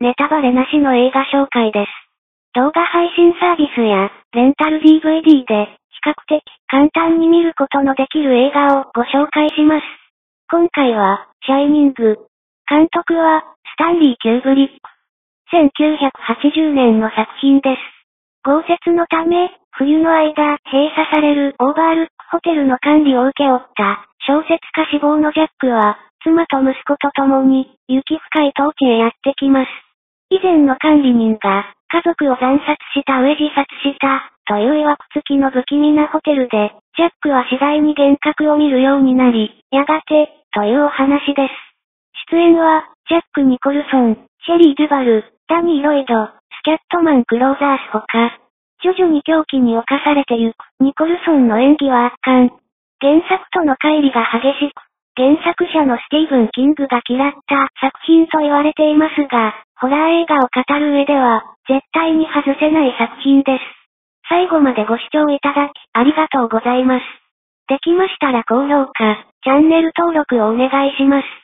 ネタバレなしの映画紹介です。動画配信サービスや、レンタル DVD で、比較的簡単に見ることのできる映画をご紹介します。今回は、シャイニング。監督は、スタンリー・キューブリック。1980年の作品です。豪雪のため、冬の間、閉鎖されるオーバールックホテルの管理を受け負った、小説家志望のジャックは、妻と息子と共に、雪深い陶器へやってきます。以前の管理人が、家族を惨殺した上自殺した、という曰く付きの不気味なホテルで、ジャックは次第に幻覚を見るようになり、やがて、というお話です。出演は、ジャック・ニコルソン、シェリー・デュバル、ダニー・ロイド、スキャットマン・クローザースほか、徐々に狂気に侵されてゆく、ニコルソンの演技は圧巻。原作との乖離が激しく、原作者のスティーブン・キングが嫌った作品と言われていますが、ホラー映画を語る上では、絶対に外せない作品です。最後までご視聴いただき、ありがとうございます。できましたら高評価、チャンネル登録をお願いします。